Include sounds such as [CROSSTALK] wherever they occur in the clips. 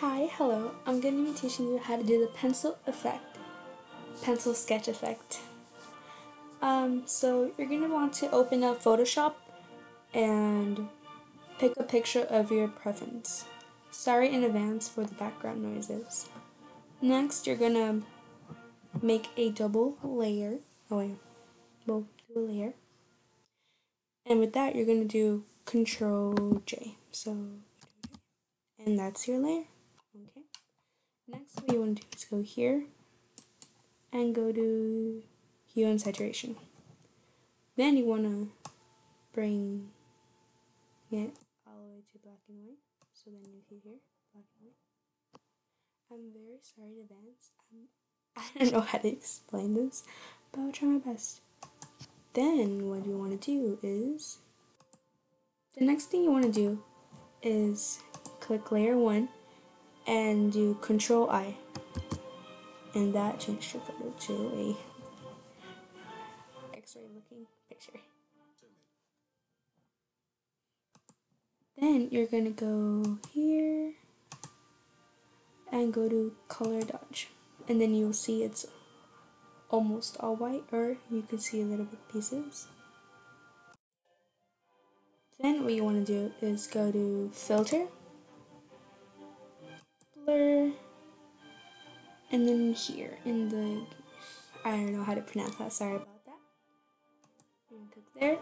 Hi, hello. I'm going to be teaching you how to do the pencil effect, pencil sketch effect. Um, so you're going to want to open up Photoshop and pick a picture of your preference. Sorry in advance for the background noises. Next, you're going to make a double layer. Oh wait, we'll do a layer. And with that, you're going to do Control J. So, and that's your layer. Okay. Next, what you want to do is go here and go to hue and saturation. Then you want to bring it all the way to black and white. So then you see here, black and white. I'm very sorry in advance. I'm, [LAUGHS] I don't know how to explain this, but I'll try my best. Then what you want to do is, the next thing you want to do is click layer 1 and do control I and that changed your photo to a x-ray looking picture. Then you're gonna go here and go to color dodge and then you'll see it's almost all white or you can see a little bit pieces. Then what you want to do is go to filter, blur, and then here in the, I don't know how to pronounce that, sorry about that. You click there,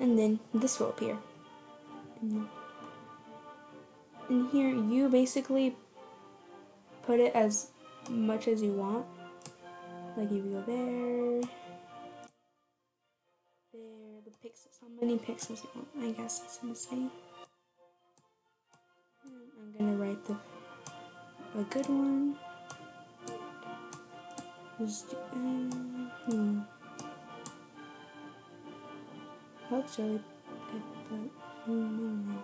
and then this will appear. And, and here you basically put it as much as you want like if you go there, there, the pixels, how many pixels you want, I guess it's in the same. I'm gonna write the a good one. Just, uh, hmm. But mm,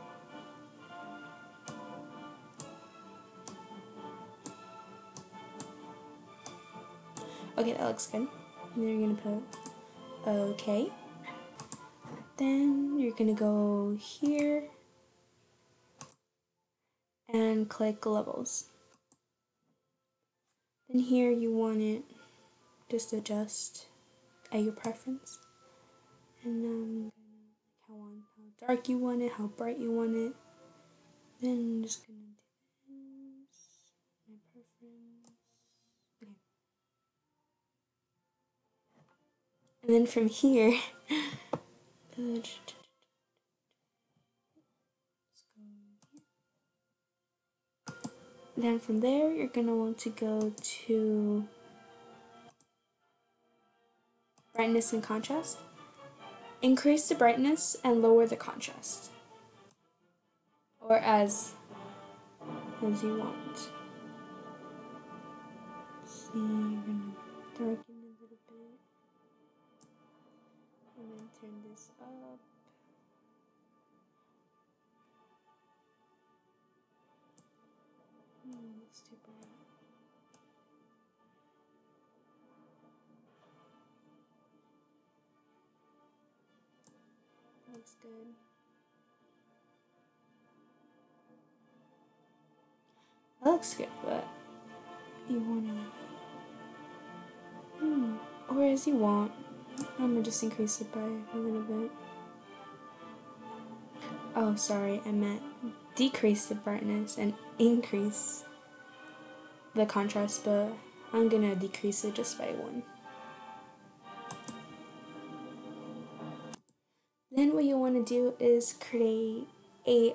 Okay, that looks good. Then you're gonna put okay. Then you're gonna go here and click levels. Then here you want it just adjust at your preference. And um how on how dark you want it, how bright you want it. Then I'm just gonna do my preference. And then from here, [LAUGHS] then from there, you're going to want to go to brightness and contrast. Increase the brightness and lower the contrast. Or as, as you want. See, you're going to darken a little bit. And then turn this up. Hmm, looks good. Looks good, but you wanna, hmm, or as you want. I'm gonna just increase it by a little bit. Oh, sorry, I meant decrease the brightness and increase the contrast, but I'm gonna decrease it just by one. Then what you want to do is create a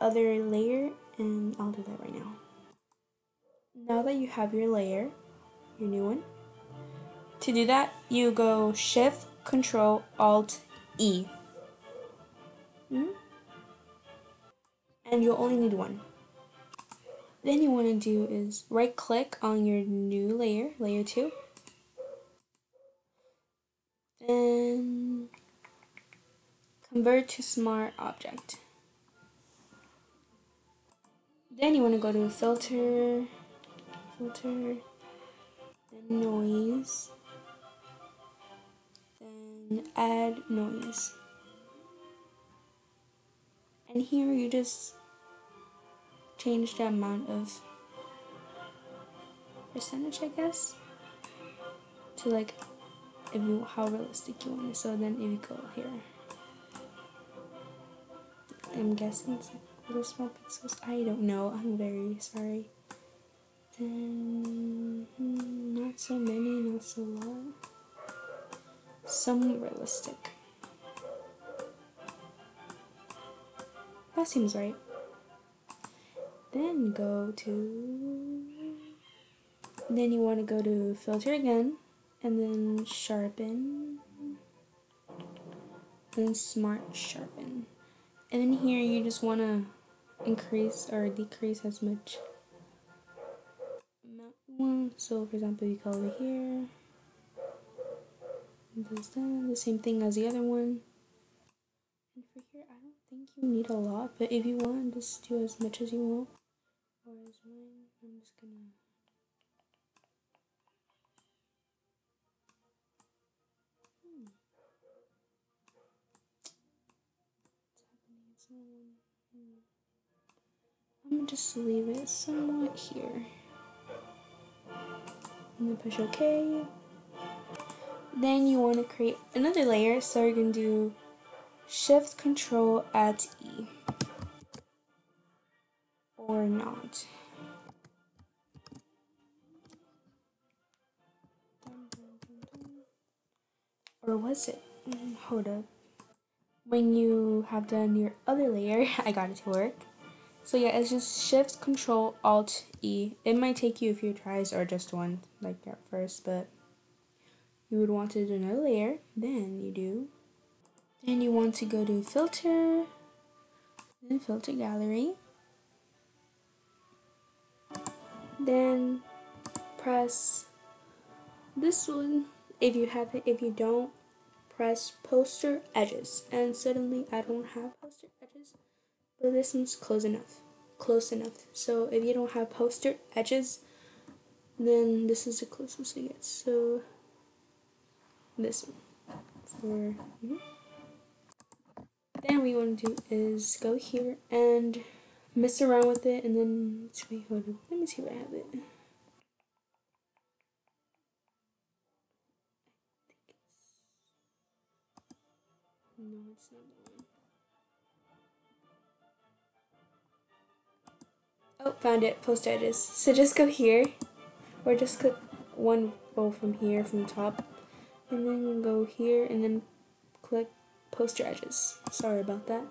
other layer and I'll do that right now. Now that you have your layer, your new one, to do that, you go Shift, Control, Alt, E. Mm -hmm. And you'll only need one. Then you want to do is right click on your new layer, layer 2. Then convert to smart object. Then you want to go to filter, filter, then noise, then add noise. And here you just change the amount of percentage, I guess, to like if you how realistic you want it. So then if you go here, I'm guessing it's like little small pixels. I don't know. I'm very sorry. Then hmm, not so many, not so lot. Some realistic. That seems right. Then go to. Then you want to go to filter again, and then sharpen, then smart sharpen. And then here you just want to increase or decrease as much amount you want. So for example, you go over here, that, the same thing as the other one. And for here, I don't think you need a lot, but if you want, just do as much as you want. Gonna just leave it somewhat here. I'm gonna push OK. Then you want to create another layer, so you're gonna do Shift Control Alt E. Or not. Or was it? Mm, hold up when you have done your other layer, [LAUGHS] I got it to work. So yeah, it's just Shift Control Alt E. It might take you a few tries or just one like that first, but you would want to do another layer. Then you do. Then you want to go to Filter, then Filter Gallery. Then press this one if you have it. If you don't, press poster edges and suddenly I don't have poster edges this one's close enough close enough. So if you don't have poster edges then this is the closest we get. So this one for mm -hmm. then what we want to do is go here and mess around with it and then wait hold up let me see what I have it. No, it's not Oh, found it. Post edges. So just go here, or just click one row from here, from the top, and then go here, and then click poster edges. Sorry about that.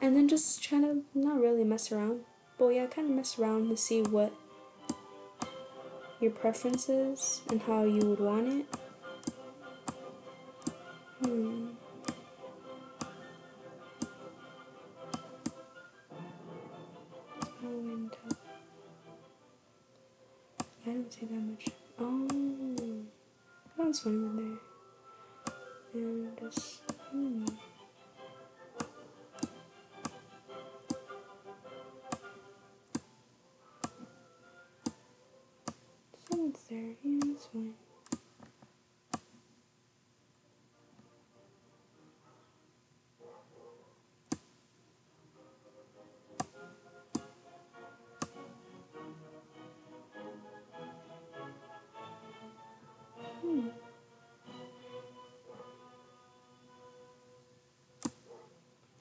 And then just try to not really mess around, but yeah, kind of mess around to see what your preferences and how you would want it. Hmm. I didn't see that much. Oh, that was funny in there. And just, hmm. There. Yeah, that's fine.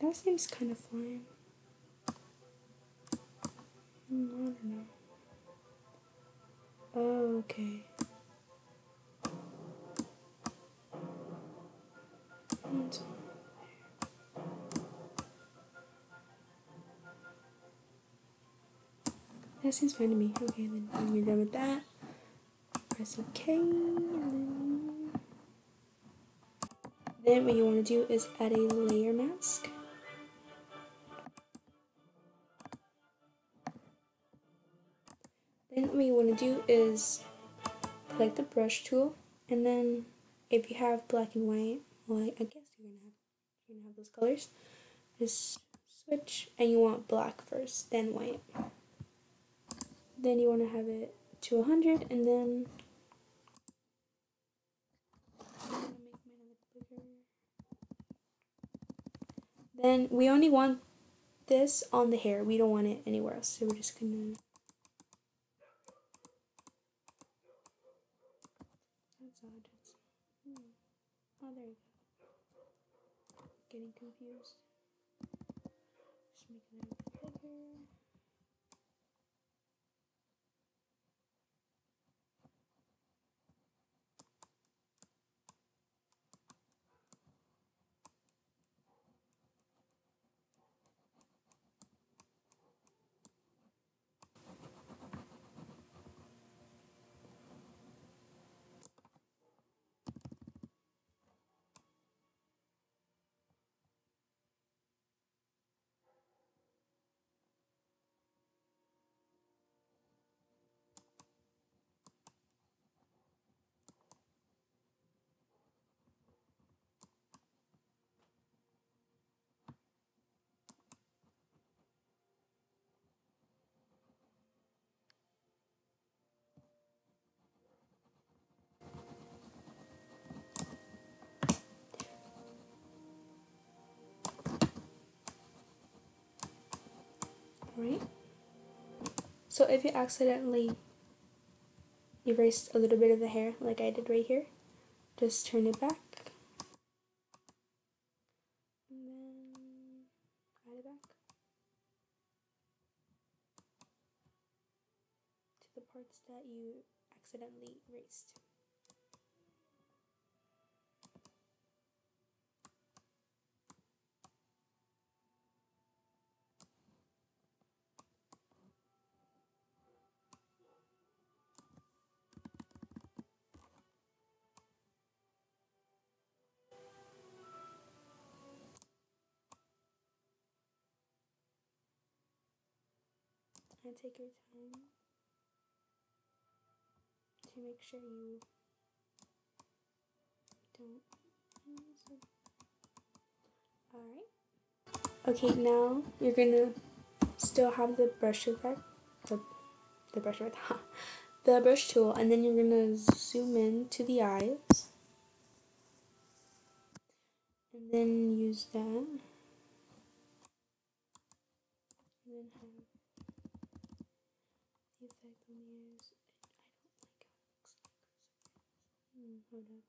That seems kind of fine. Mm, I don't know. Oh, okay. That seems fine to me. Okay, then you're done with that, press OK, then, then what you want to do is add a layer mask. Then what you want to do is click the brush tool and then if you have black and white, well I guess you're gonna have you're gonna have those colors. Just switch and you want black first, then white. Then you want to have it to 100 and then then we only want this on the hair. We don't want it anywhere else. So we're just gonna That's odd. It's, hmm. Oh, there you go. Getting confused. Just make it bigger. Right? So if you accidentally erased a little bit of the hair, like I did right here, just turn it back. And then back to the parts that you accidentally erased. And take your time? To make sure you don't alright. Okay now you're gonna still have the brush effect the, the brush effect [LAUGHS] the brush tool and then you're gonna zoom in to the eyes. And then use that On.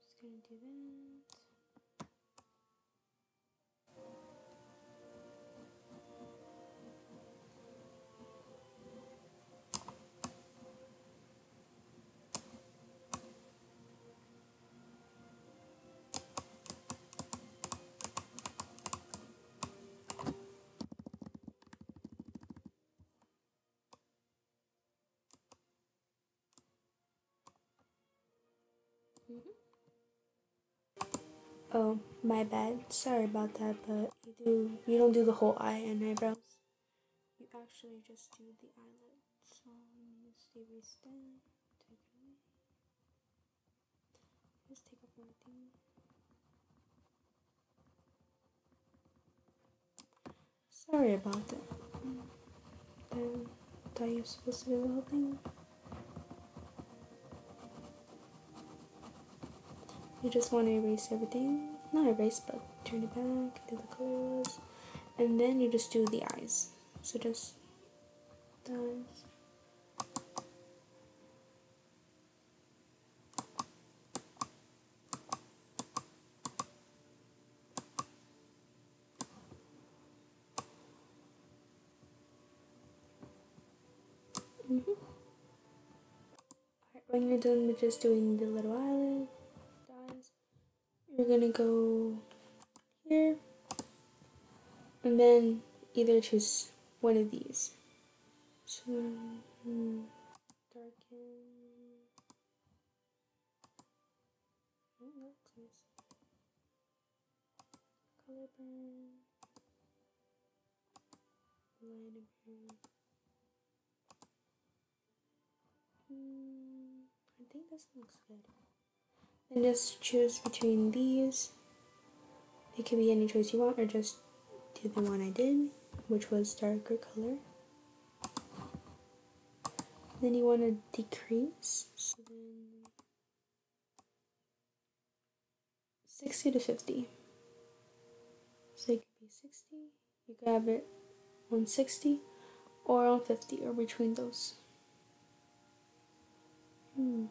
Just gonna do that. Mm-hmm. Oh, my bad. Sorry about that, but you do you don't do the whole eye and eyebrows. You actually just do the eyelid. So let me just erase that. Take it away. Just take off everything. Sorry about that. Mm. I thought you were supposed to do the whole thing. You just want to erase everything? Not erase but turn it back do the colors and then you just do the eyes. So just the eyes. Mm -hmm. when you're done with just doing the little eyelid, we're gonna go here and then either choose one of these. So, hmm, darken. Nice. Color burn. Line burn. Hmm, I think this looks good and just choose between these. It can be any choice you want or just do the one I did, which was darker color. Then you want to decrease, so then 60 to 50. So it could be 60, you grab it on 60 or on 50 or between those. Hmm.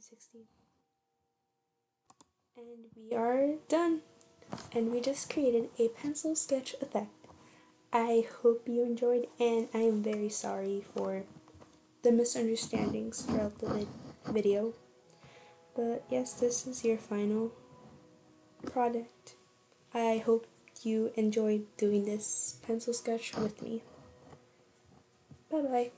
And I'm gonna do 60. And we are done. And we just created a pencil sketch effect. I hope you enjoyed and I am very sorry for the misunderstandings throughout the vid video. But yes, this is your final product. I hope you enjoyed doing this pencil sketch with me. Bye bye.